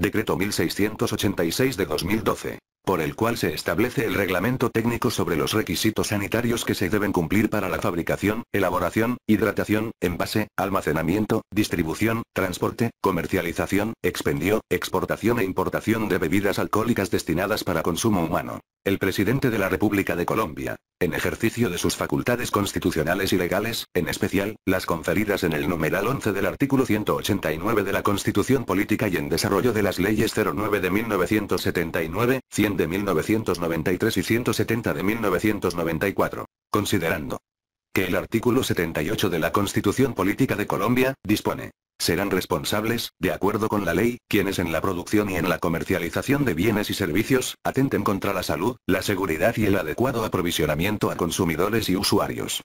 Decreto 1686 de 2012 por el cual se establece el reglamento técnico sobre los requisitos sanitarios que se deben cumplir para la fabricación, elaboración, hidratación, envase, almacenamiento, distribución, transporte, comercialización, expendio, exportación e importación de bebidas alcohólicas destinadas para consumo humano. El presidente de la República de Colombia, en ejercicio de sus facultades constitucionales y legales, en especial, las conferidas en el numeral 11 del artículo 189 de la Constitución Política y en desarrollo de las leyes 09 de 1979, 100 de 1993 y 170 de 1994. Considerando que el artículo 78 de la Constitución Política de Colombia, dispone serán responsables, de acuerdo con la ley, quienes en la producción y en la comercialización de bienes y servicios, atenten contra la salud, la seguridad y el adecuado aprovisionamiento a consumidores y usuarios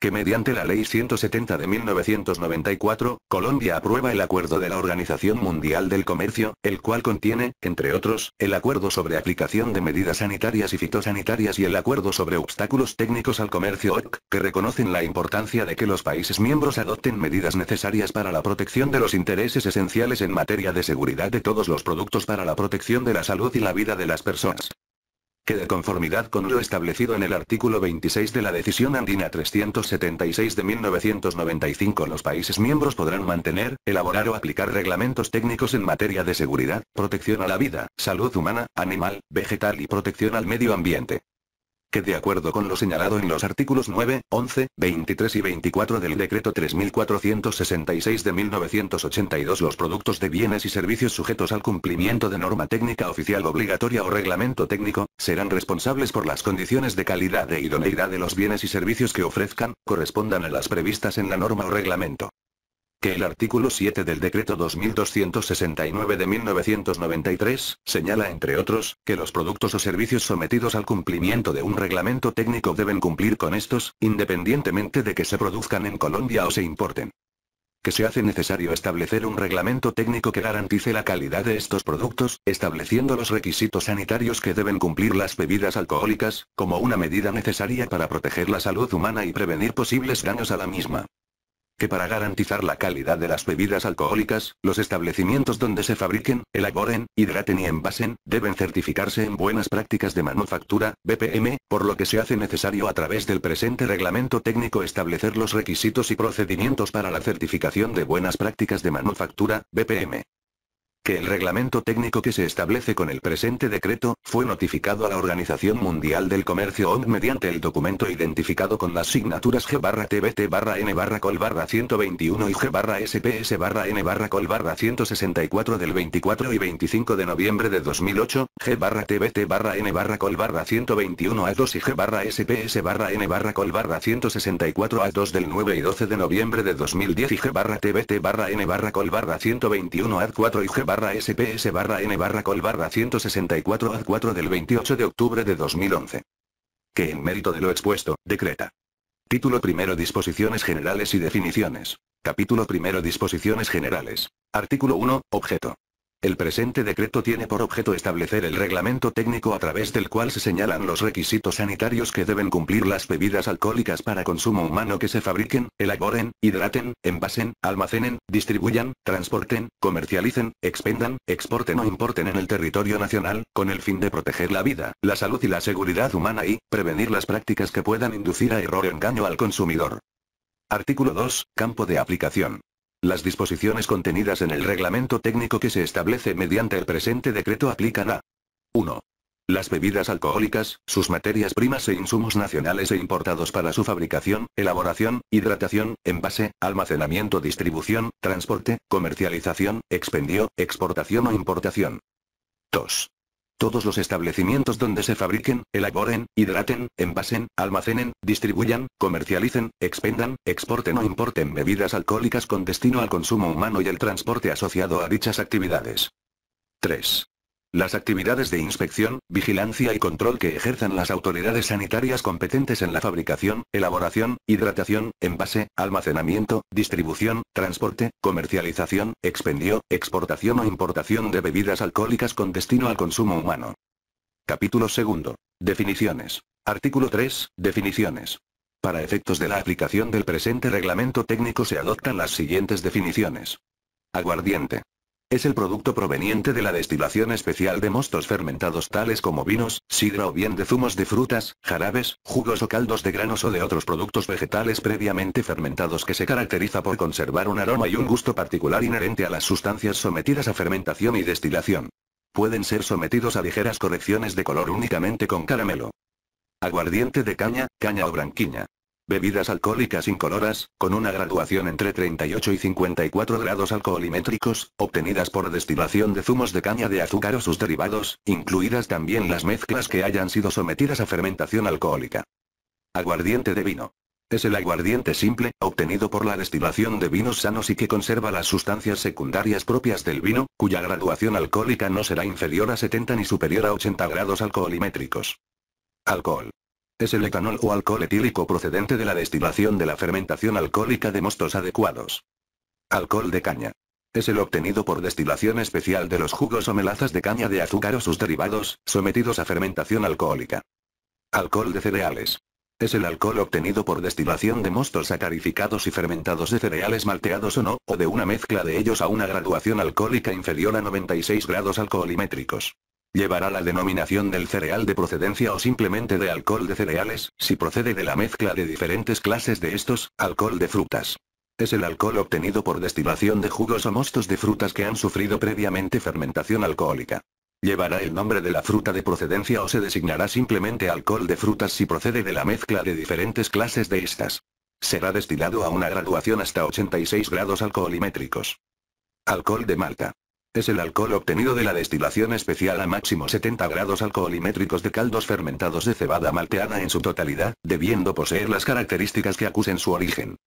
que mediante la Ley 170 de 1994, Colombia aprueba el acuerdo de la Organización Mundial del Comercio, el cual contiene, entre otros, el acuerdo sobre aplicación de medidas sanitarias y fitosanitarias y el acuerdo sobre obstáculos técnicos al comercio OC, que reconocen la importancia de que los países miembros adopten medidas necesarias para la protección de los intereses esenciales en materia de seguridad de todos los productos para la protección de la salud y la vida de las personas que de conformidad con lo establecido en el artículo 26 de la Decisión Andina 376 de 1995 los países miembros podrán mantener, elaborar o aplicar reglamentos técnicos en materia de seguridad, protección a la vida, salud humana, animal, vegetal y protección al medio ambiente que de acuerdo con lo señalado en los artículos 9, 11, 23 y 24 del decreto 3466 de 1982 los productos de bienes y servicios sujetos al cumplimiento de norma técnica oficial obligatoria o reglamento técnico, serán responsables por las condiciones de calidad e idoneidad de los bienes y servicios que ofrezcan, correspondan a las previstas en la norma o reglamento que el artículo 7 del decreto 2269 de 1993, señala entre otros, que los productos o servicios sometidos al cumplimiento de un reglamento técnico deben cumplir con estos, independientemente de que se produzcan en Colombia o se importen. Que se hace necesario establecer un reglamento técnico que garantice la calidad de estos productos, estableciendo los requisitos sanitarios que deben cumplir las bebidas alcohólicas, como una medida necesaria para proteger la salud humana y prevenir posibles daños a la misma que para garantizar la calidad de las bebidas alcohólicas, los establecimientos donde se fabriquen, elaboren, hidraten y envasen, deben certificarse en buenas prácticas de manufactura, BPM, por lo que se hace necesario a través del presente reglamento técnico establecer los requisitos y procedimientos para la certificación de buenas prácticas de manufactura, BPM que el reglamento técnico que se establece con el presente decreto, fue notificado a la Organización Mundial del Comercio ONG mediante el documento identificado con las signaturas G-TBT N Col 121 y G-SPS N Col 164 del 24 y 25 de noviembre de 2008, G-TBT N Col 121 A2 y G-SPS N Col 164 A2 del 9 y 12 de noviembre de 2010 y G-TBT N Col 121 A4 y G SPS barra N barra Col barra 164 a 4 del 28 de octubre de 2011. Que en mérito de lo expuesto, decreta. Título primero Disposiciones generales y definiciones. Capítulo primero Disposiciones generales. Artículo 1, objeto. El presente decreto tiene por objeto establecer el reglamento técnico a través del cual se señalan los requisitos sanitarios que deben cumplir las bebidas alcohólicas para consumo humano que se fabriquen, elaboren, hidraten, envasen, almacenen, distribuyan, transporten, comercialicen, expendan, exporten o importen en el territorio nacional, con el fin de proteger la vida, la salud y la seguridad humana y, prevenir las prácticas que puedan inducir a error o engaño al consumidor. Artículo 2, Campo de aplicación. Las disposiciones contenidas en el reglamento técnico que se establece mediante el presente decreto aplican a 1. Las bebidas alcohólicas, sus materias primas e insumos nacionales e importados para su fabricación, elaboración, hidratación, envase, almacenamiento, distribución, transporte, comercialización, expendio, exportación o importación. 2. Todos los establecimientos donde se fabriquen, elaboren, hidraten, envasen, almacenen, distribuyan, comercialicen, expendan, exporten o importen bebidas alcohólicas con destino al consumo humano y el transporte asociado a dichas actividades. 3. Las actividades de inspección, vigilancia y control que ejerzan las autoridades sanitarias competentes en la fabricación, elaboración, hidratación, envase, almacenamiento, distribución, transporte, comercialización, expendio, exportación o importación de bebidas alcohólicas con destino al consumo humano. Capítulo 2. Definiciones. Artículo 3. Definiciones. Para efectos de la aplicación del presente reglamento técnico se adoptan las siguientes definiciones. Aguardiente. Es el producto proveniente de la destilación especial de mostos fermentados tales como vinos, sidra o bien de zumos de frutas, jarabes, jugos o caldos de granos o de otros productos vegetales previamente fermentados que se caracteriza por conservar un aroma y un gusto particular inherente a las sustancias sometidas a fermentación y destilación. Pueden ser sometidos a ligeras correcciones de color únicamente con caramelo. Aguardiente de caña, caña o branquiña. Bebidas alcohólicas incoloras, con una graduación entre 38 y 54 grados alcoholimétricos, obtenidas por destilación de zumos de caña de azúcar o sus derivados, incluidas también las mezclas que hayan sido sometidas a fermentación alcohólica. Aguardiente de vino. Es el aguardiente simple, obtenido por la destilación de vinos sanos y que conserva las sustancias secundarias propias del vino, cuya graduación alcohólica no será inferior a 70 ni superior a 80 grados alcoholimétricos. Alcohol. Es el etanol o alcohol etílico procedente de la destilación de la fermentación alcohólica de mostos adecuados. Alcohol de caña. Es el obtenido por destilación especial de los jugos o melazas de caña de azúcar o sus derivados, sometidos a fermentación alcohólica. Alcohol de cereales. Es el alcohol obtenido por destilación de mostos sacarificados y fermentados de cereales malteados o no, o de una mezcla de ellos a una graduación alcohólica inferior a 96 grados alcoholimétricos. Llevará la denominación del cereal de procedencia o simplemente de alcohol de cereales, si procede de la mezcla de diferentes clases de estos, alcohol de frutas. Es el alcohol obtenido por destilación de jugos o mostos de frutas que han sufrido previamente fermentación alcohólica. Llevará el nombre de la fruta de procedencia o se designará simplemente alcohol de frutas si procede de la mezcla de diferentes clases de estas. Será destilado a una graduación hasta 86 grados alcoholimétricos. Alcohol de malta. Es el alcohol obtenido de la destilación especial a máximo 70 grados alcoholimétricos de caldos fermentados de cebada malteada en su totalidad, debiendo poseer las características que acusen su origen.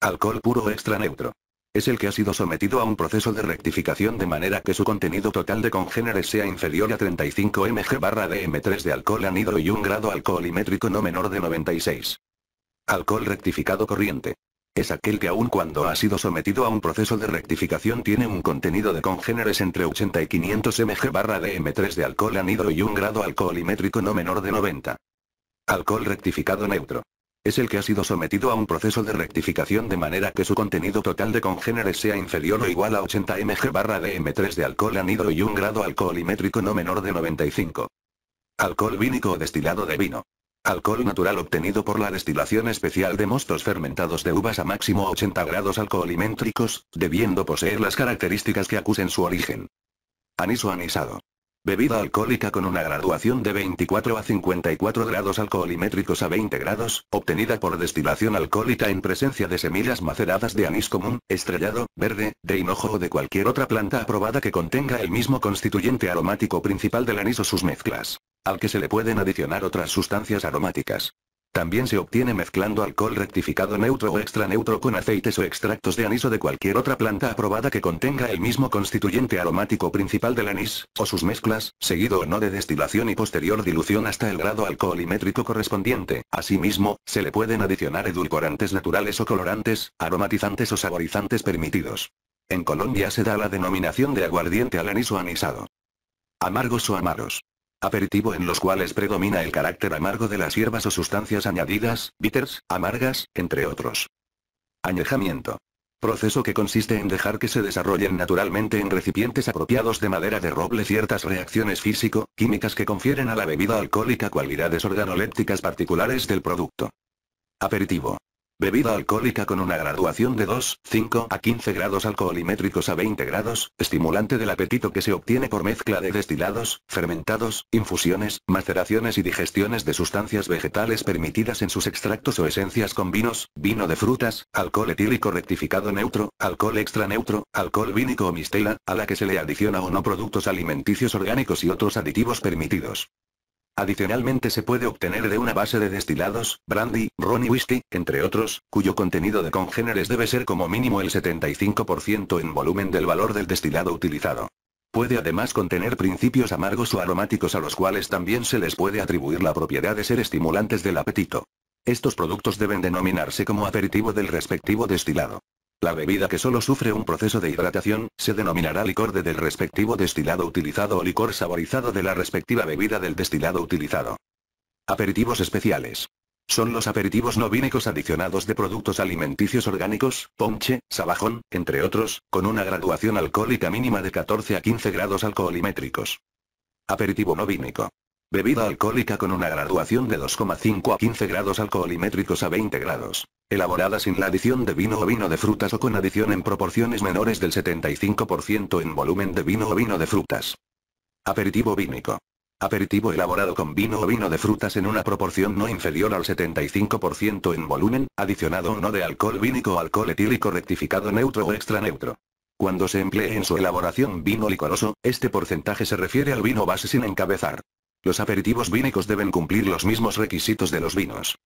Alcohol puro extra neutro. Es el que ha sido sometido a un proceso de rectificación de manera que su contenido total de congéneres sea inferior a 35 mg barra dm3 de alcohol anhidro y un grado alcoholimétrico no menor de 96. Alcohol rectificado corriente. Es aquel que aun cuando ha sido sometido a un proceso de rectificación tiene un contenido de congéneres entre 80 y 500 mg barra dm3 de alcohol anhidro y un grado alcoholimétrico no menor de 90. Alcohol rectificado neutro. Es el que ha sido sometido a un proceso de rectificación de manera que su contenido total de congéneres sea inferior o igual a 80 mg barra dm3 de alcohol anhidro y un grado alcoholimétrico no menor de 95. Alcohol vínico o destilado de vino. Alcohol natural obtenido por la destilación especial de mostos fermentados de uvas a máximo 80 grados alcoholimétricos, debiendo poseer las características que acusen su origen. Aniso anisado. Bebida alcohólica con una graduación de 24 a 54 grados alcoholimétricos a 20 grados, obtenida por destilación alcohólica en presencia de semillas maceradas de anís común, estrellado, verde, de hinojo o de cualquier otra planta aprobada que contenga el mismo constituyente aromático principal del anís o sus mezclas, al que se le pueden adicionar otras sustancias aromáticas. También se obtiene mezclando alcohol rectificado neutro o extra neutro con aceites o extractos de anís o de cualquier otra planta aprobada que contenga el mismo constituyente aromático principal del anís, o sus mezclas, seguido o no de destilación y posterior dilución hasta el grado alcoholimétrico correspondiente. Asimismo, se le pueden adicionar edulcorantes naturales o colorantes, aromatizantes o saborizantes permitidos. En Colombia se da la denominación de aguardiente al anís o anisado. Amargos o amaros. Aperitivo en los cuales predomina el carácter amargo de las hierbas o sustancias añadidas, bitters, amargas, entre otros. Añejamiento. Proceso que consiste en dejar que se desarrollen naturalmente en recipientes apropiados de madera de roble ciertas reacciones físico-químicas que confieren a la bebida alcohólica cualidades organolépticas particulares del producto. Aperitivo. Bebida alcohólica con una graduación de 2, 5 a 15 grados alcoholimétricos a 20 grados, estimulante del apetito que se obtiene por mezcla de destilados, fermentados, infusiones, maceraciones y digestiones de sustancias vegetales permitidas en sus extractos o esencias con vinos, vino de frutas, alcohol etílico rectificado neutro, alcohol extra neutro, alcohol vínico o mistela, a la que se le adiciona o no productos alimenticios orgánicos y otros aditivos permitidos. Adicionalmente se puede obtener de una base de destilados, brandy, ron y whisky, entre otros, cuyo contenido de congéneres debe ser como mínimo el 75% en volumen del valor del destilado utilizado. Puede además contener principios amargos o aromáticos a los cuales también se les puede atribuir la propiedad de ser estimulantes del apetito. Estos productos deben denominarse como aperitivo del respectivo destilado. La bebida que solo sufre un proceso de hidratación, se denominará licor de del respectivo destilado utilizado o licor saborizado de la respectiva bebida del destilado utilizado. Aperitivos especiales. Son los aperitivos no vínicos adicionados de productos alimenticios orgánicos, ponche, sabajón, entre otros, con una graduación alcohólica mínima de 14 a 15 grados alcoholimétricos. Aperitivo no vínico. Bebida alcohólica con una graduación de 2,5 a 15 grados alcoholimétricos a 20 grados. Elaborada sin la adición de vino o vino de frutas o con adición en proporciones menores del 75% en volumen de vino o vino de frutas. Aperitivo vínico. Aperitivo elaborado con vino o vino de frutas en una proporción no inferior al 75% en volumen, adicionado o no de alcohol vínico o alcohol etílico rectificado neutro o extra neutro. Cuando se emplee en su elaboración vino licoroso, este porcentaje se refiere al vino base sin encabezar. Los aperitivos vínicos deben cumplir los mismos requisitos de los vinos.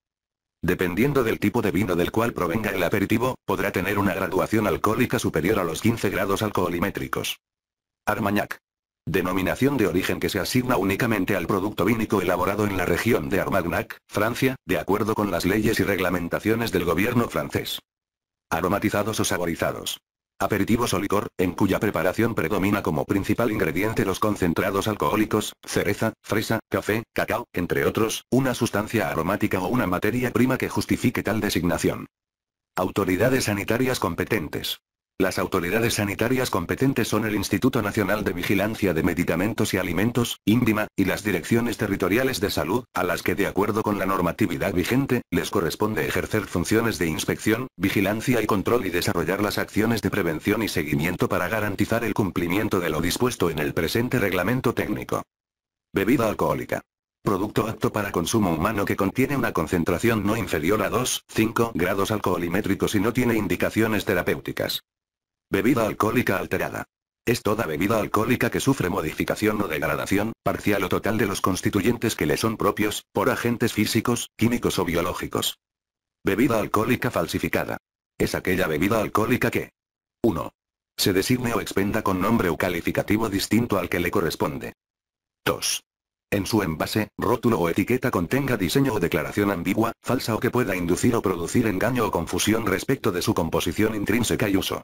Dependiendo del tipo de vino del cual provenga el aperitivo, podrá tener una graduación alcohólica superior a los 15 grados alcoholimétricos. Armagnac. Denominación de origen que se asigna únicamente al producto vínico elaborado en la región de Armagnac, Francia, de acuerdo con las leyes y reglamentaciones del gobierno francés. Aromatizados o saborizados. Aperitivos o licor, en cuya preparación predomina como principal ingrediente los concentrados alcohólicos, cereza, fresa, café, cacao, entre otros, una sustancia aromática o una materia prima que justifique tal designación. Autoridades sanitarias competentes. Las autoridades sanitarias competentes son el Instituto Nacional de Vigilancia de Medicamentos y Alimentos, INVIMA, y las direcciones territoriales de salud, a las que de acuerdo con la normatividad vigente, les corresponde ejercer funciones de inspección, vigilancia y control y desarrollar las acciones de prevención y seguimiento para garantizar el cumplimiento de lo dispuesto en el presente reglamento técnico. Bebida alcohólica. Producto apto para consumo humano que contiene una concentración no inferior a 2,5 grados alcoholimétricos y no tiene indicaciones terapéuticas. Bebida alcohólica alterada. Es toda bebida alcohólica que sufre modificación o degradación, parcial o total de los constituyentes que le son propios, por agentes físicos, químicos o biológicos. Bebida alcohólica falsificada. Es aquella bebida alcohólica que 1. Se designe o expenda con nombre o calificativo distinto al que le corresponde. 2. En su envase, rótulo o etiqueta contenga diseño o declaración ambigua, falsa o que pueda inducir o producir engaño o confusión respecto de su composición intrínseca y uso.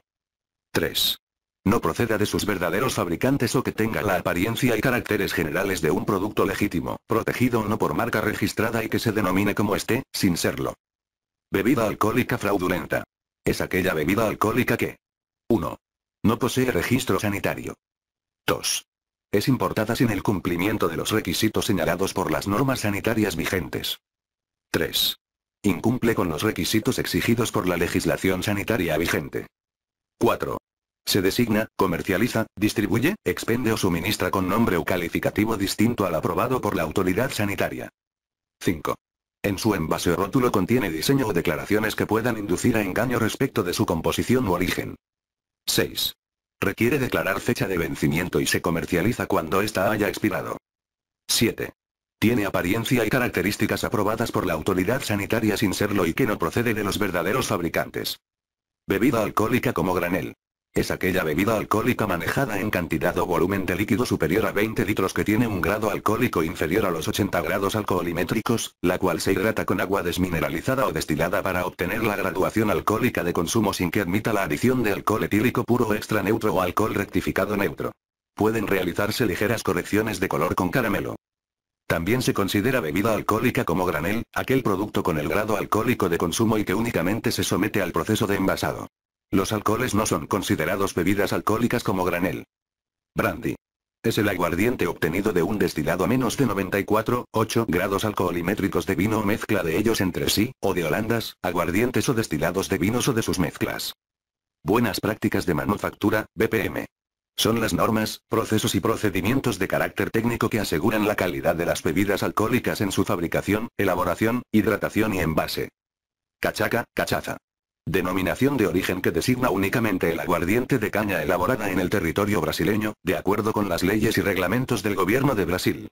3. No proceda de sus verdaderos fabricantes o que tenga la apariencia y caracteres generales de un producto legítimo, protegido o no por marca registrada y que se denomine como esté, sin serlo. Bebida alcohólica fraudulenta. Es aquella bebida alcohólica que 1. No posee registro sanitario. 2. Es importada sin el cumplimiento de los requisitos señalados por las normas sanitarias vigentes. 3. Incumple con los requisitos exigidos por la legislación sanitaria vigente. 4. Se designa, comercializa, distribuye, expende o suministra con nombre o calificativo distinto al aprobado por la autoridad sanitaria. 5. En su envase o rótulo contiene diseño o declaraciones que puedan inducir a engaño respecto de su composición u origen. 6. Requiere declarar fecha de vencimiento y se comercializa cuando ésta haya expirado. 7. Tiene apariencia y características aprobadas por la autoridad sanitaria sin serlo y que no procede de los verdaderos fabricantes. Bebida alcohólica como granel. Es aquella bebida alcohólica manejada en cantidad o volumen de líquido superior a 20 litros que tiene un grado alcohólico inferior a los 80 grados alcoholimétricos, la cual se hidrata con agua desmineralizada o destilada para obtener la graduación alcohólica de consumo sin que admita la adición de alcohol etílico puro extra neutro o alcohol rectificado neutro. Pueden realizarse ligeras correcciones de color con caramelo. También se considera bebida alcohólica como granel, aquel producto con el grado alcohólico de consumo y que únicamente se somete al proceso de envasado. Los alcoholes no son considerados bebidas alcohólicas como granel. Brandy. Es el aguardiente obtenido de un destilado a menos de 94,8 grados alcoholimétricos de vino o mezcla de ellos entre sí, o de holandas, aguardientes o destilados de vinos o de sus mezclas. Buenas prácticas de manufactura, BPM. Son las normas, procesos y procedimientos de carácter técnico que aseguran la calidad de las bebidas alcohólicas en su fabricación, elaboración, hidratación y envase. Cachaca, cachaza. Denominación de origen que designa únicamente el aguardiente de caña elaborada en el territorio brasileño, de acuerdo con las leyes y reglamentos del gobierno de Brasil.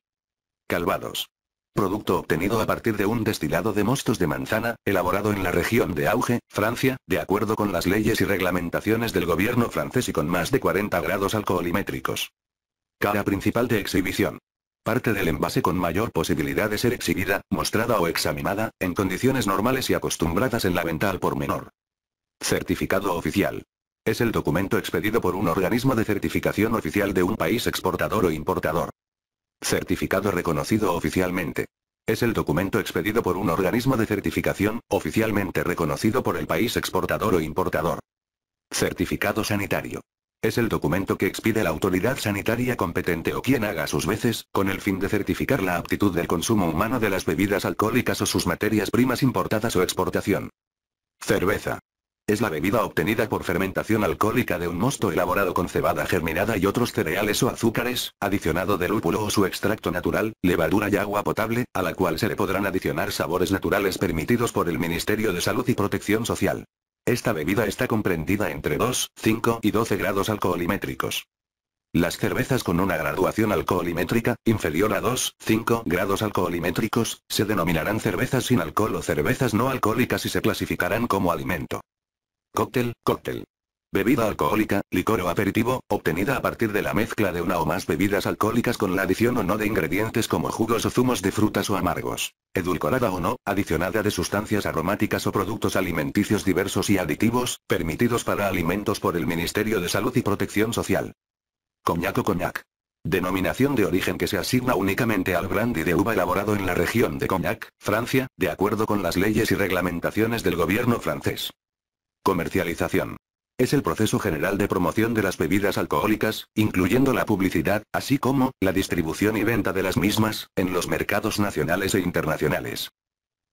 Calvados. Producto obtenido a partir de un destilado de mostos de manzana, elaborado en la región de Auge, Francia, de acuerdo con las leyes y reglamentaciones del gobierno francés y con más de 40 grados alcoholimétricos. Cara principal de exhibición. Parte del envase con mayor posibilidad de ser exhibida, mostrada o examinada, en condiciones normales y acostumbradas en la venta al por menor. Certificado oficial. Es el documento expedido por un organismo de certificación oficial de un país exportador o importador. Certificado reconocido oficialmente. Es el documento expedido por un organismo de certificación, oficialmente reconocido por el país exportador o importador. Certificado sanitario. Es el documento que expide la autoridad sanitaria competente o quien haga sus veces, con el fin de certificar la aptitud del consumo humano de las bebidas alcohólicas o sus materias primas importadas o exportación. Cerveza. Es la bebida obtenida por fermentación alcohólica de un mosto elaborado con cebada germinada y otros cereales o azúcares, adicionado de lúpulo o su extracto natural, levadura y agua potable, a la cual se le podrán adicionar sabores naturales permitidos por el Ministerio de Salud y Protección Social. Esta bebida está comprendida entre 2, 5 y 12 grados alcoholimétricos. Las cervezas con una graduación alcoholimétrica, inferior a 2, 5 grados alcoholimétricos, se denominarán cervezas sin alcohol o cervezas no alcohólicas y se clasificarán como alimento. Cóctel, cóctel. Bebida alcohólica, licor o aperitivo, obtenida a partir de la mezcla de una o más bebidas alcohólicas con la adición o no de ingredientes como jugos o zumos de frutas o amargos. Edulcorada o no, adicionada de sustancias aromáticas o productos alimenticios diversos y aditivos, permitidos para alimentos por el Ministerio de Salud y Protección Social. Coñac o coñac. Denominación de origen que se asigna únicamente al brandy de uva elaborado en la región de Cognac, Francia, de acuerdo con las leyes y reglamentaciones del gobierno francés. Comercialización. Es el proceso general de promoción de las bebidas alcohólicas, incluyendo la publicidad, así como, la distribución y venta de las mismas, en los mercados nacionales e internacionales.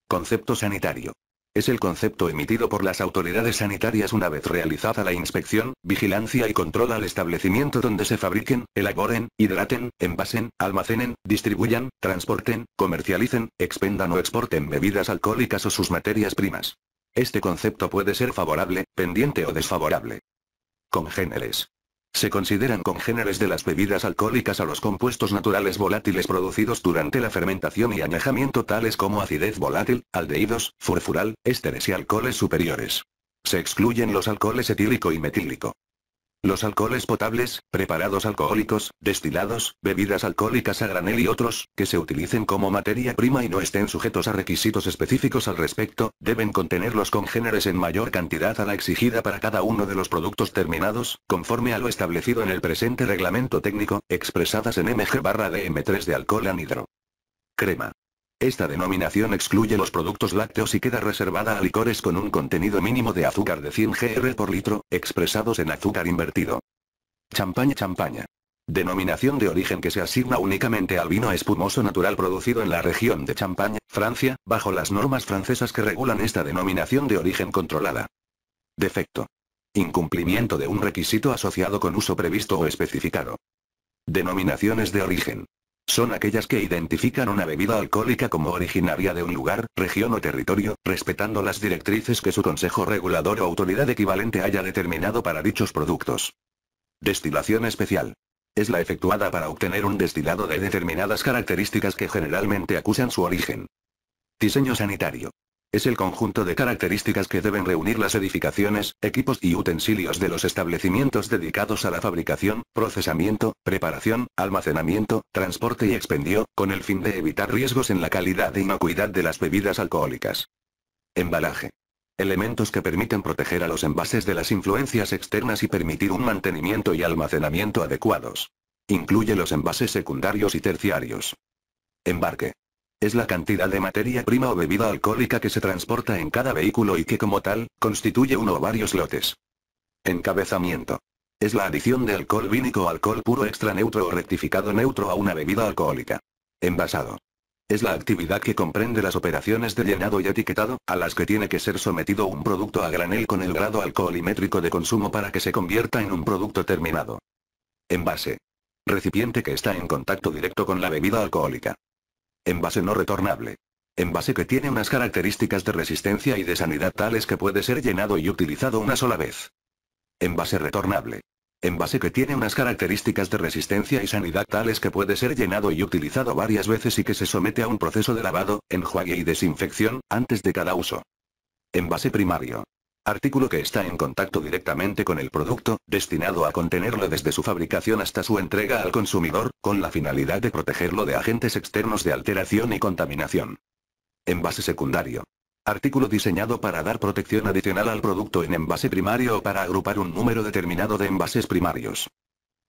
Concepto sanitario. Es el concepto emitido por las autoridades sanitarias una vez realizada la inspección, vigilancia y control al establecimiento donde se fabriquen, elaboren, hidraten, envasen, almacenen, distribuyan, transporten, comercialicen, expendan o exporten bebidas alcohólicas o sus materias primas. Este concepto puede ser favorable, pendiente o desfavorable. Congéneres. Se consideran congéneres de las bebidas alcohólicas a los compuestos naturales volátiles producidos durante la fermentación y añejamiento tales como acidez volátil, aldehídos, furfural, ésteres y alcoholes superiores. Se excluyen los alcoholes etílico y metílico. Los alcoholes potables, preparados alcohólicos, destilados, bebidas alcohólicas a granel y otros, que se utilicen como materia prima y no estén sujetos a requisitos específicos al respecto, deben contener los congéneres en mayor cantidad a la exigida para cada uno de los productos terminados, conforme a lo establecido en el presente reglamento técnico, expresadas en mg-dm3 de alcohol anhidro. Crema. Esta denominación excluye los productos lácteos y queda reservada a licores con un contenido mínimo de azúcar de 100 gr por litro, expresados en azúcar invertido. Champaña champaña. Denominación de origen que se asigna únicamente al vino espumoso natural producido en la región de Champagne, Francia, bajo las normas francesas que regulan esta denominación de origen controlada. Defecto. Incumplimiento de un requisito asociado con uso previsto o especificado. Denominaciones de origen. Son aquellas que identifican una bebida alcohólica como originaria de un lugar, región o territorio, respetando las directrices que su consejo regulador o autoridad equivalente haya determinado para dichos productos. Destilación especial. Es la efectuada para obtener un destilado de determinadas características que generalmente acusan su origen. Diseño sanitario. Es el conjunto de características que deben reunir las edificaciones, equipos y utensilios de los establecimientos dedicados a la fabricación, procesamiento, preparación, almacenamiento, transporte y expendio, con el fin de evitar riesgos en la calidad e inocuidad de las bebidas alcohólicas. Embalaje. Elementos que permiten proteger a los envases de las influencias externas y permitir un mantenimiento y almacenamiento adecuados. Incluye los envases secundarios y terciarios. Embarque. Es la cantidad de materia prima o bebida alcohólica que se transporta en cada vehículo y que como tal, constituye uno o varios lotes. Encabezamiento. Es la adición de alcohol vínico o alcohol puro extra neutro o rectificado neutro a una bebida alcohólica. Envasado. Es la actividad que comprende las operaciones de llenado y etiquetado, a las que tiene que ser sometido un producto a granel con el grado alcoholimétrico de consumo para que se convierta en un producto terminado. Envase. Recipiente que está en contacto directo con la bebida alcohólica. Envase no retornable. Envase que tiene unas características de resistencia y de sanidad tales que puede ser llenado y utilizado una sola vez. Envase retornable. Envase que tiene unas características de resistencia y sanidad tales que puede ser llenado y utilizado varias veces y que se somete a un proceso de lavado, enjuague y desinfección, antes de cada uso. Envase primario. Artículo que está en contacto directamente con el producto, destinado a contenerlo desde su fabricación hasta su entrega al consumidor, con la finalidad de protegerlo de agentes externos de alteración y contaminación. Envase secundario. Artículo diseñado para dar protección adicional al producto en envase primario o para agrupar un número determinado de envases primarios.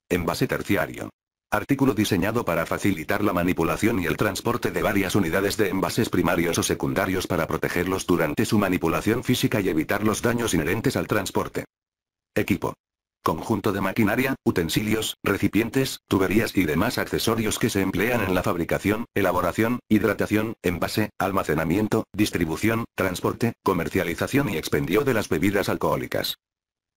Envase terciario. Artículo diseñado para facilitar la manipulación y el transporte de varias unidades de envases primarios o secundarios para protegerlos durante su manipulación física y evitar los daños inherentes al transporte. Equipo. Conjunto de maquinaria, utensilios, recipientes, tuberías y demás accesorios que se emplean en la fabricación, elaboración, hidratación, envase, almacenamiento, distribución, transporte, comercialización y expendio de las bebidas alcohólicas.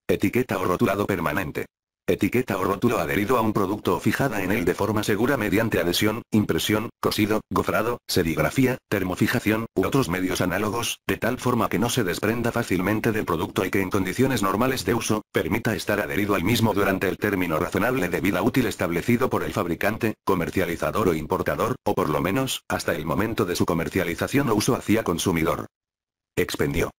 Etiqueta o rotulado permanente. Etiqueta o rótulo adherido a un producto o fijada en él de forma segura mediante adhesión, impresión, cosido, gofrado, serigrafía, termofijación, u otros medios análogos, de tal forma que no se desprenda fácilmente del producto y que en condiciones normales de uso, permita estar adherido al mismo durante el término razonable de vida útil establecido por el fabricante, comercializador o importador, o por lo menos, hasta el momento de su comercialización o uso hacia consumidor. Expendio.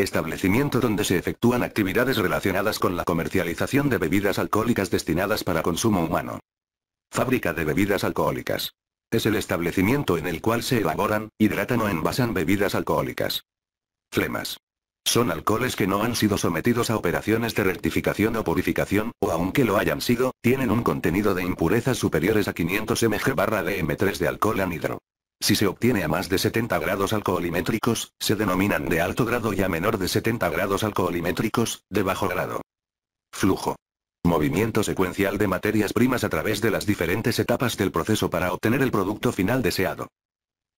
Establecimiento donde se efectúan actividades relacionadas con la comercialización de bebidas alcohólicas destinadas para consumo humano. Fábrica de bebidas alcohólicas. Es el establecimiento en el cual se elaboran, hidratan o envasan bebidas alcohólicas. Flemas. Son alcoholes que no han sido sometidos a operaciones de rectificación o purificación, o aunque lo hayan sido, tienen un contenido de impurezas superiores a 500 mg/dm3 de alcohol anhidro. Si se obtiene a más de 70 grados alcoholimétricos, se denominan de alto grado y a menor de 70 grados alcoholimétricos, de bajo grado. Flujo. Movimiento secuencial de materias primas a través de las diferentes etapas del proceso para obtener el producto final deseado.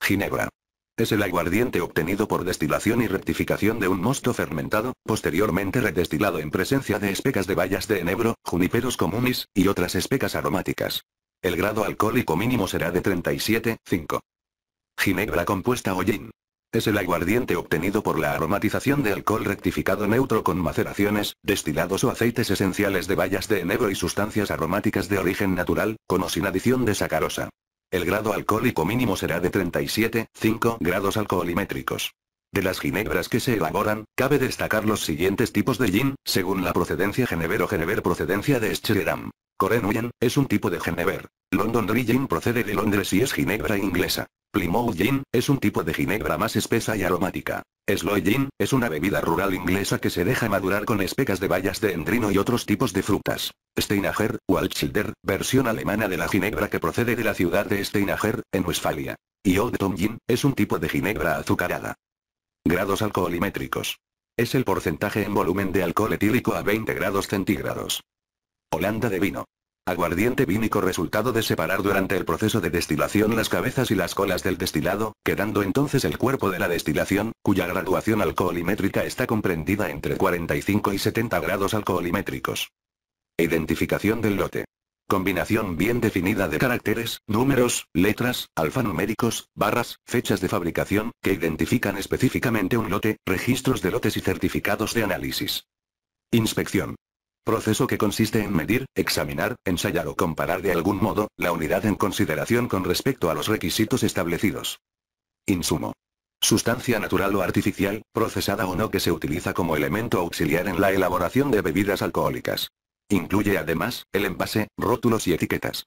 Ginebra. Es el aguardiente obtenido por destilación y rectificación de un mosto fermentado, posteriormente redestilado en presencia de especas de bayas de enebro, juniperos comunis, y otras especas aromáticas. El grado alcohólico mínimo será de 37,5. Ginebra compuesta o gin. Es el aguardiente obtenido por la aromatización de alcohol rectificado neutro con maceraciones, destilados o aceites esenciales de bayas de enebro y sustancias aromáticas de origen natural, con o sin adición de sacarosa. El grado alcohólico mínimo será de 37,5 grados alcoholimétricos. De las ginebras que se elaboran, cabe destacar los siguientes tipos de gin, según la procedencia Genever o Genever procedencia de Scheram. Corenwian, es un tipo de Genever. London Dry Gin procede de Londres y es ginebra inglesa. Plymouth Gin, es un tipo de ginebra más espesa y aromática. Sloe Gin, es una bebida rural inglesa que se deja madurar con especas de bayas de endrino y otros tipos de frutas. Steinager, Waldschilder, versión alemana de la ginebra que procede de la ciudad de Steinager, en Westfalia. Y Old Tom Gin, es un tipo de ginebra azucarada. Grados alcoholimétricos. Es el porcentaje en volumen de alcohol etílico a 20 grados centígrados. Holanda de vino. Aguardiente vínico resultado de separar durante el proceso de destilación las cabezas y las colas del destilado, quedando entonces el cuerpo de la destilación, cuya graduación alcoholimétrica está comprendida entre 45 y 70 grados alcoholimétricos. Identificación del lote. Combinación bien definida de caracteres, números, letras, alfanuméricos, barras, fechas de fabricación, que identifican específicamente un lote, registros de lotes y certificados de análisis. Inspección. Proceso que consiste en medir, examinar, ensayar o comparar de algún modo, la unidad en consideración con respecto a los requisitos establecidos. Insumo. Sustancia natural o artificial, procesada o no que se utiliza como elemento auxiliar en la elaboración de bebidas alcohólicas. Incluye además, el envase, rótulos y etiquetas.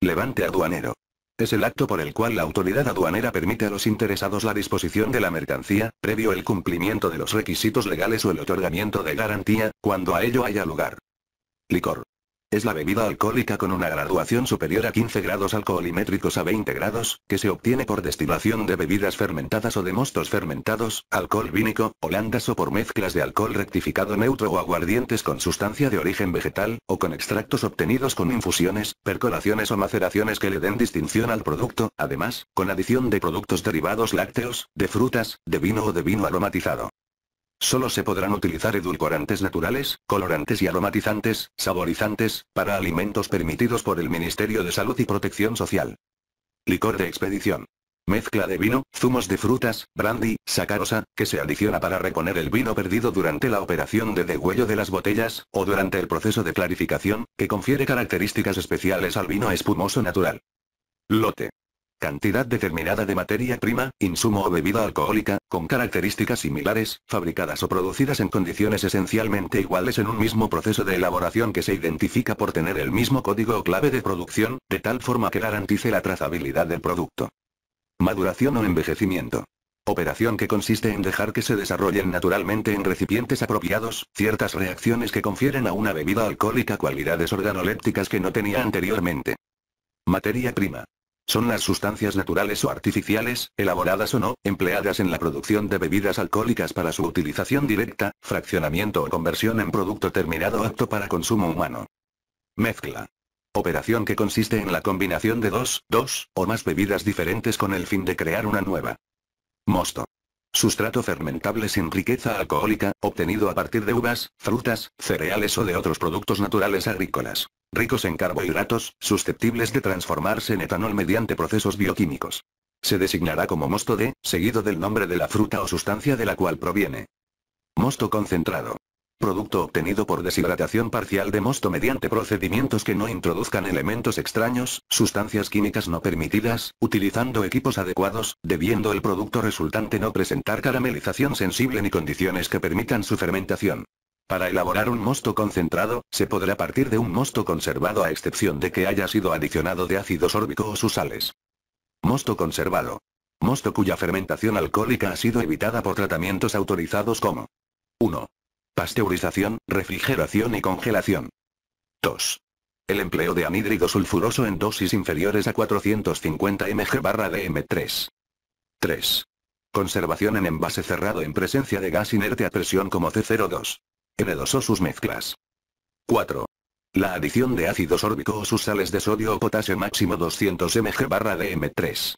Levante aduanero. Es el acto por el cual la autoridad aduanera permite a los interesados la disposición de la mercancía, previo el cumplimiento de los requisitos legales o el otorgamiento de garantía, cuando a ello haya lugar. Licor. Es la bebida alcohólica con una graduación superior a 15 grados alcoholimétricos a 20 grados, que se obtiene por destilación de bebidas fermentadas o de mostos fermentados, alcohol vínico, holandas o por mezclas de alcohol rectificado neutro o aguardientes con sustancia de origen vegetal, o con extractos obtenidos con infusiones, percolaciones o maceraciones que le den distinción al producto, además, con adición de productos derivados lácteos, de frutas, de vino o de vino aromatizado. Solo se podrán utilizar edulcorantes naturales, colorantes y aromatizantes, saborizantes, para alimentos permitidos por el Ministerio de Salud y Protección Social. Licor de expedición. Mezcla de vino, zumos de frutas, brandy, sacarosa, que se adiciona para reponer el vino perdido durante la operación de degüello de las botellas, o durante el proceso de clarificación, que confiere características especiales al vino espumoso natural. Lote. Cantidad determinada de materia prima, insumo o bebida alcohólica, con características similares, fabricadas o producidas en condiciones esencialmente iguales en un mismo proceso de elaboración que se identifica por tener el mismo código o clave de producción, de tal forma que garantice la trazabilidad del producto. Maduración o envejecimiento. Operación que consiste en dejar que se desarrollen naturalmente en recipientes apropiados, ciertas reacciones que confieren a una bebida alcohólica cualidades organolépticas que no tenía anteriormente. Materia prima. Son las sustancias naturales o artificiales, elaboradas o no, empleadas en la producción de bebidas alcohólicas para su utilización directa, fraccionamiento o conversión en producto terminado apto para consumo humano. Mezcla. Operación que consiste en la combinación de dos, dos, o más bebidas diferentes con el fin de crear una nueva. Mosto. Sustrato fermentable sin riqueza alcohólica, obtenido a partir de uvas, frutas, cereales o de otros productos naturales agrícolas. Ricos en carbohidratos, susceptibles de transformarse en etanol mediante procesos bioquímicos. Se designará como mosto de, seguido del nombre de la fruta o sustancia de la cual proviene. Mosto concentrado. Producto obtenido por deshidratación parcial de mosto mediante procedimientos que no introduzcan elementos extraños, sustancias químicas no permitidas, utilizando equipos adecuados, debiendo el producto resultante no presentar caramelización sensible ni condiciones que permitan su fermentación. Para elaborar un mosto concentrado, se podrá partir de un mosto conservado a excepción de que haya sido adicionado de ácido sórbico o sus sales. Mosto conservado. Mosto cuya fermentación alcohólica ha sido evitada por tratamientos autorizados como 1. Pasteurización, refrigeración y congelación. 2. El empleo de anhídrido sulfuroso en dosis inferiores a 450 mg/dm3. 3. Conservación en envase cerrado en presencia de gas inerte a presión como C02. N2 o sus mezclas. 4. La adición de ácido sórbico o sus sales de sodio o potasio máximo 200 mg/dm3.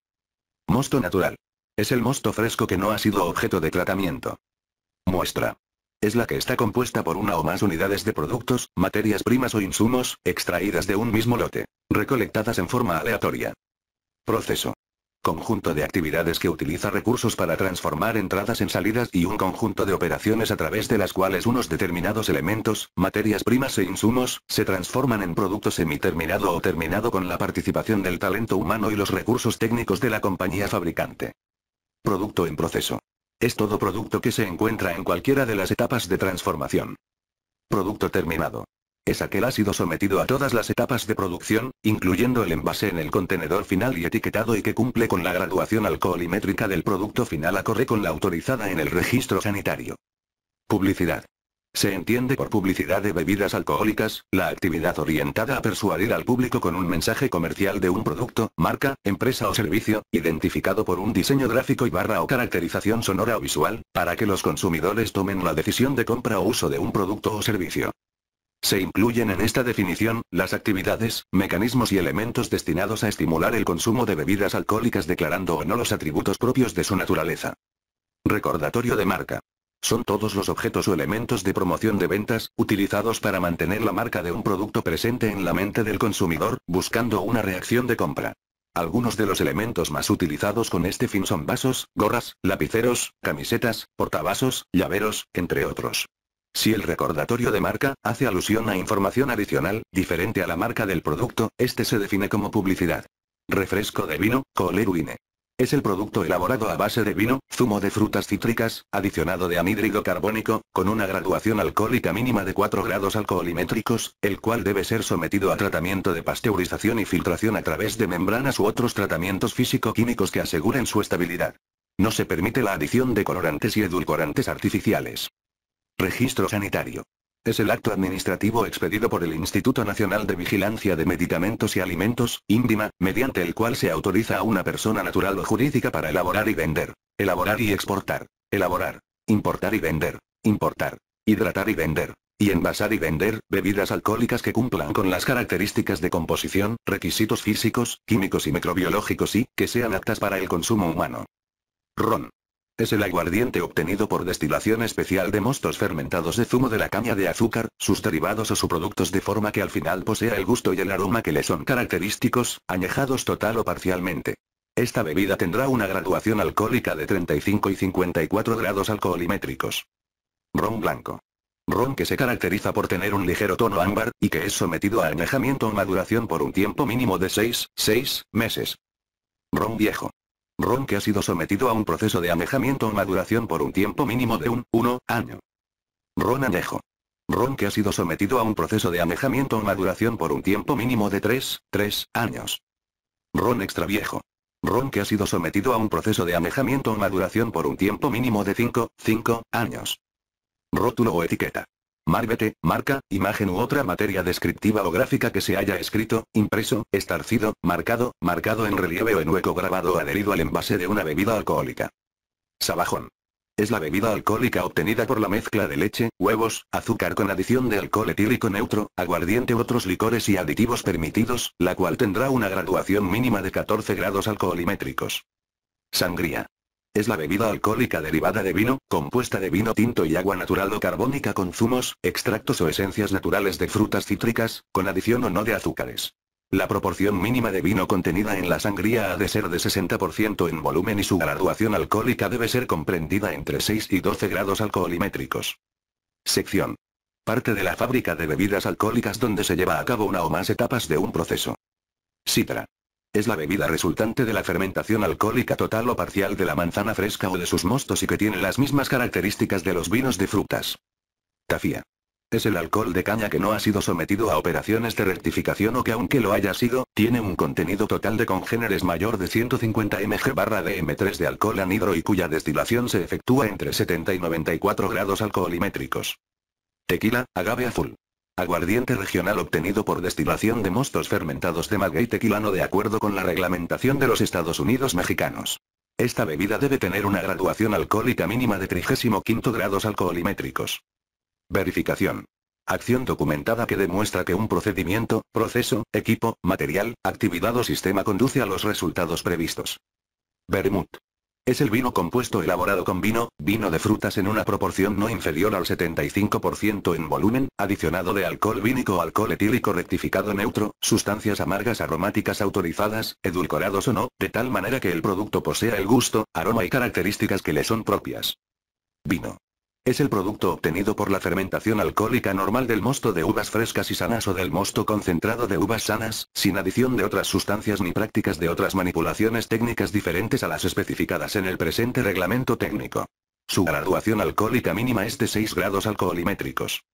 Mosto natural. Es el mosto fresco que no ha sido objeto de tratamiento. Muestra es la que está compuesta por una o más unidades de productos, materias primas o insumos, extraídas de un mismo lote, recolectadas en forma aleatoria. Proceso. Conjunto de actividades que utiliza recursos para transformar entradas en salidas y un conjunto de operaciones a través de las cuales unos determinados elementos, materias primas e insumos, se transforman en producto semiterminado o terminado con la participación del talento humano y los recursos técnicos de la compañía fabricante. Producto en proceso. Es todo producto que se encuentra en cualquiera de las etapas de transformación. Producto terminado. Es aquel ácido sometido a todas las etapas de producción, incluyendo el envase en el contenedor final y etiquetado y que cumple con la graduación alcoholimétrica del producto final acorde con la autorizada en el registro sanitario. Publicidad. Se entiende por publicidad de bebidas alcohólicas, la actividad orientada a persuadir al público con un mensaje comercial de un producto, marca, empresa o servicio, identificado por un diseño gráfico y barra o caracterización sonora o visual, para que los consumidores tomen la decisión de compra o uso de un producto o servicio. Se incluyen en esta definición, las actividades, mecanismos y elementos destinados a estimular el consumo de bebidas alcohólicas declarando o no los atributos propios de su naturaleza. Recordatorio de marca. Son todos los objetos o elementos de promoción de ventas, utilizados para mantener la marca de un producto presente en la mente del consumidor, buscando una reacción de compra. Algunos de los elementos más utilizados con este fin son vasos, gorras, lapiceros, camisetas, portavasos, llaveros, entre otros. Si el recordatorio de marca hace alusión a información adicional, diferente a la marca del producto, este se define como publicidad. Refresco de vino, Coleruine. Es el producto elaborado a base de vino, zumo de frutas cítricas, adicionado de anhídrido carbónico, con una graduación alcohólica mínima de 4 grados alcoholimétricos, el cual debe ser sometido a tratamiento de pasteurización y filtración a través de membranas u otros tratamientos físico-químicos que aseguren su estabilidad. No se permite la adición de colorantes y edulcorantes artificiales. Registro sanitario. Es el acto administrativo expedido por el Instituto Nacional de Vigilancia de Medicamentos y Alimentos, INVIMA, mediante el cual se autoriza a una persona natural o jurídica para elaborar y vender, elaborar y exportar, elaborar, importar y vender, importar, hidratar y vender, y envasar y vender, bebidas alcohólicas que cumplan con las características de composición, requisitos físicos, químicos y microbiológicos y, que sean aptas para el consumo humano. Ron. Es el aguardiente obtenido por destilación especial de mostos fermentados de zumo de la caña de azúcar, sus derivados o subproductos de forma que al final posea el gusto y el aroma que le son característicos, añejados total o parcialmente. Esta bebida tendrá una graduación alcohólica de 35 y 54 grados alcoholimétricos. Ron blanco. Ron que se caracteriza por tener un ligero tono ámbar, y que es sometido a añejamiento o maduración por un tiempo mínimo de 6, 6 meses. Ron viejo. Ron que ha sido sometido a un proceso de añejamiento o maduración por un tiempo mínimo de un 1 año. Ron añejo. Ron que ha sido sometido a un proceso de añejamiento o maduración por un tiempo mínimo de 3, 3 años. Ron extra viejo. Ron que ha sido sometido a un proceso de añejamiento o maduración por un tiempo mínimo de 5, 5 años. Rótulo o etiqueta. Marbete, marca, imagen u otra materia descriptiva o gráfica que se haya escrito, impreso, estarcido, marcado, marcado en relieve o en hueco grabado o adherido al envase de una bebida alcohólica. Sabajón. Es la bebida alcohólica obtenida por la mezcla de leche, huevos, azúcar con adición de alcohol etílico neutro, aguardiente u otros licores y aditivos permitidos, la cual tendrá una graduación mínima de 14 grados alcoholimétricos. Sangría. Es la bebida alcohólica derivada de vino, compuesta de vino tinto y agua natural o carbónica con zumos, extractos o esencias naturales de frutas cítricas, con adición o no de azúcares. La proporción mínima de vino contenida en la sangría ha de ser de 60% en volumen y su graduación alcohólica debe ser comprendida entre 6 y 12 grados alcoholimétricos. Sección. Parte de la fábrica de bebidas alcohólicas donde se lleva a cabo una o más etapas de un proceso. Sidra. Es la bebida resultante de la fermentación alcohólica total o parcial de la manzana fresca o de sus mostos y que tiene las mismas características de los vinos de frutas. Tafía. Es el alcohol de caña que no ha sido sometido a operaciones de rectificación o que aunque lo haya sido, tiene un contenido total de congéneres mayor de 150 mg barra DM3 de alcohol anhidro y cuya destilación se efectúa entre 70 y 94 grados alcoholimétricos. Tequila, agave azul. Aguardiente regional obtenido por destilación de mostos fermentados de maguey tequilano de acuerdo con la reglamentación de los Estados Unidos mexicanos. Esta bebida debe tener una graduación alcohólica mínima de 35 grados alcoholimétricos. Verificación. Acción documentada que demuestra que un procedimiento, proceso, equipo, material, actividad o sistema conduce a los resultados previstos. Vermut. Es el vino compuesto elaborado con vino, vino de frutas en una proporción no inferior al 75% en volumen, adicionado de alcohol vínico o alcohol etílico rectificado neutro, sustancias amargas aromáticas autorizadas, edulcorados o no, de tal manera que el producto posea el gusto, aroma y características que le son propias. Vino. Es el producto obtenido por la fermentación alcohólica normal del mosto de uvas frescas y sanas o del mosto concentrado de uvas sanas, sin adición de otras sustancias ni prácticas de otras manipulaciones técnicas diferentes a las especificadas en el presente reglamento técnico. Su graduación alcohólica mínima es de 6 grados alcoholimétricos.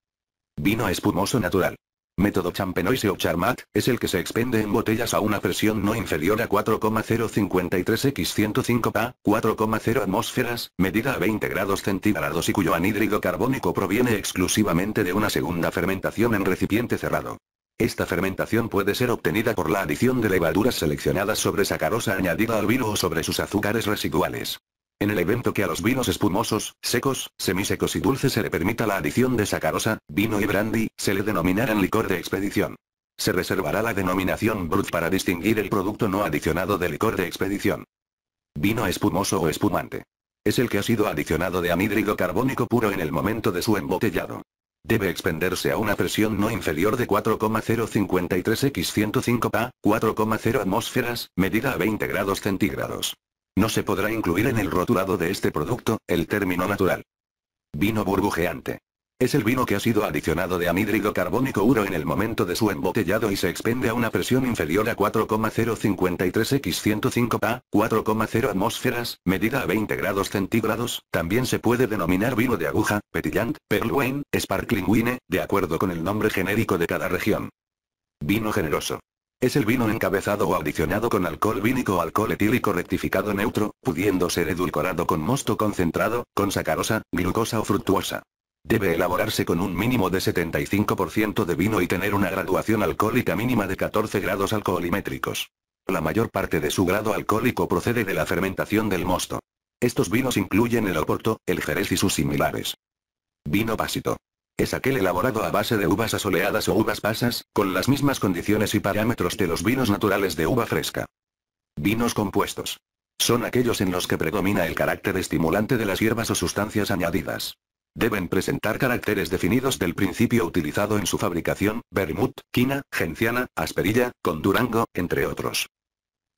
Vino espumoso natural. Método Champenoise o Charmat, es el que se expende en botellas a una presión no inferior a 4,053 x 105 Pa, 4,0 atmósferas, medida a 20 grados centígrados y cuyo anhídrido carbónico proviene exclusivamente de una segunda fermentación en recipiente cerrado. Esta fermentación puede ser obtenida por la adición de levaduras seleccionadas sobre sacarosa añadida al vino o sobre sus azúcares residuales. En el evento que a los vinos espumosos, secos, semisecos y dulces se le permita la adición de sacarosa, vino y brandy, se le denominarán licor de expedición. Se reservará la denominación brut para distinguir el producto no adicionado de licor de expedición. Vino espumoso o espumante. Es el que ha sido adicionado de anhídrido carbónico puro en el momento de su embotellado. Debe expenderse a una presión no inferior de 4,053 x 105 Pa, 4,0 atmósferas, medida a 20 grados centígrados. No se podrá incluir en el rotulado de este producto, el término natural. Vino burbujeante. Es el vino que ha sido adicionado de anhídrido carbónico puro en el momento de su embotellado y se expende a una presión inferior a 4,053 x 105 Pa, 4,0 atmósferas, medida a 20 grados centígrados, también se puede denominar vino de aguja, petillant, pearl wine, sparkling wine, de acuerdo con el nombre genérico de cada región. Vino generoso. Es el vino encabezado o adicionado con alcohol vínico o alcohol etílico rectificado neutro, pudiendo ser edulcorado con mosto concentrado, con sacarosa, glucosa o fructuosa. Debe elaborarse con un mínimo de 75% de vino y tener una graduación alcohólica mínima de 14 grados alcoholimétricos. La mayor parte de su grado alcohólico procede de la fermentación del mosto. Estos vinos incluyen el oporto, el jerez y sus similares. Vino pásito. Es aquel elaborado a base de uvas asoleadas o uvas pasas, con las mismas condiciones y parámetros de los vinos naturales de uva fresca. Vinos compuestos. Son aquellos en los que predomina el carácter estimulante de las hierbas o sustancias añadidas. Deben presentar caracteres definidos del principio utilizado en su fabricación, vermut, quina, genciana, asperilla, con durango, entre otros.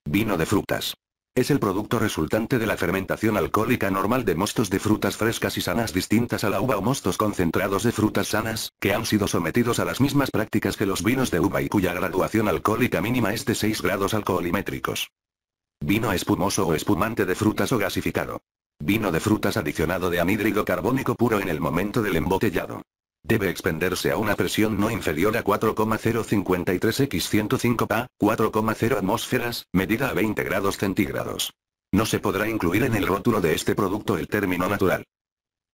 Vino de frutas. Es el producto resultante de la fermentación alcohólica normal de mostos de frutas frescas y sanas distintas a la uva o mostos concentrados de frutas sanas, que han sido sometidos a las mismas prácticas que los vinos de uva y cuya graduación alcohólica mínima es de 6 grados alcoholimétricos. Vino espumoso o espumante de frutas o gasificado. Vino de frutas adicionado de anhídrido carbónico puro en el momento del embotellado. Debe expenderse a una presión no inferior a 4,053 x 105 Pa, 4,0 atmósferas, medida a 20 grados centígrados. No se podrá incluir en el rótulo de este producto el término natural.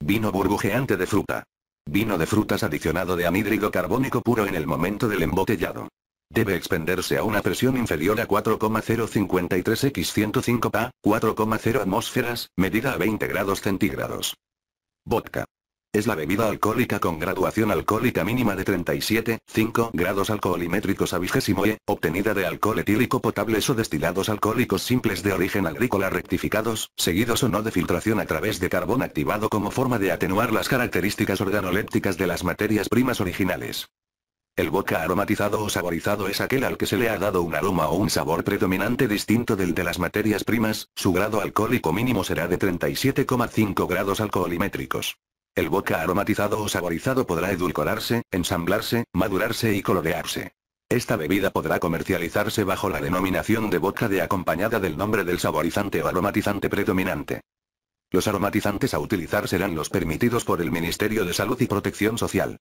Vino burbujeante de fruta. Vino de frutas adicionado de anhídrido carbónico puro en el momento del embotellado. Debe expenderse a una presión inferior a 4,053 x 105 Pa, 4,0 atmósferas, medida a 20 grados centígrados. Vodka. Es la bebida alcohólica con graduación alcohólica mínima de 37,5 grados alcoholimétricos a vigésimo E, obtenida de alcohol etílico potables o destilados alcohólicos simples de origen agrícola rectificados, seguidos o no de filtración a través de carbón activado como forma de atenuar las características organolépticas de las materias primas originales. El vodka aromatizado o saborizado es aquel al que se le ha dado un aroma o un sabor predominante distinto del de las materias primas, su grado alcohólico mínimo será de 37,5 grados alcoholimétricos. El vodka aromatizado o saborizado podrá edulcorarse, ensamblarse, madurarse y colorearse. Esta bebida podrá comercializarse bajo la denominación de vodka de acompañada del nombre del saborizante o aromatizante predominante. Los aromatizantes a utilizar serán los permitidos por el Ministerio de Salud y Protección Social.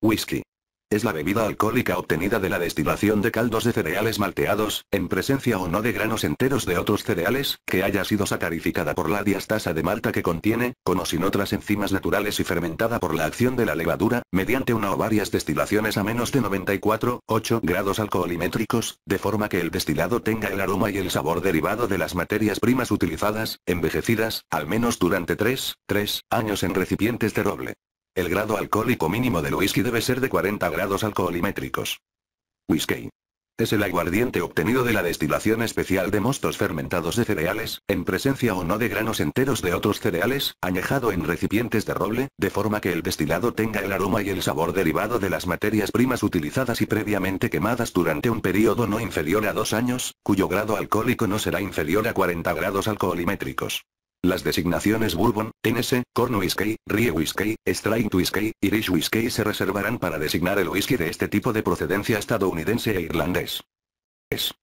Whisky. Es la bebida alcohólica obtenida de la destilación de caldos de cereales malteados, en presencia o no de granos enteros de otros cereales, que haya sido sacarificada por la diastasa de malta que contiene, con o sin otras enzimas naturales y fermentada por la acción de la levadura, mediante una o varias destilaciones a menos de 94,8 grados alcoholimétricos, de forma que el destilado tenga el aroma y el sabor derivado de las materias primas utilizadas, envejecidas, al menos durante 3, 3 años en recipientes de roble. El grado alcohólico mínimo del whisky debe ser de 40 grados alcoholimétricos. Whisky. Es el aguardiente obtenido de la destilación especial de mostos fermentados de cereales, en presencia o no de granos enteros de otros cereales, añejado en recipientes de roble, de forma que el destilado tenga el aroma y el sabor derivado de las materias primas utilizadas y previamente quemadas durante un periodo no inferior a dos años, cuyo grado alcohólico no será inferior a 40 grados alcoholimétricos. Las designaciones Bourbon, Tennessee, Corn Whiskey, Rye Whiskey, Straight Whiskey, Irish Whiskey se reservarán para designar el whisky de este tipo de procedencia estadounidense e irlandés. Es.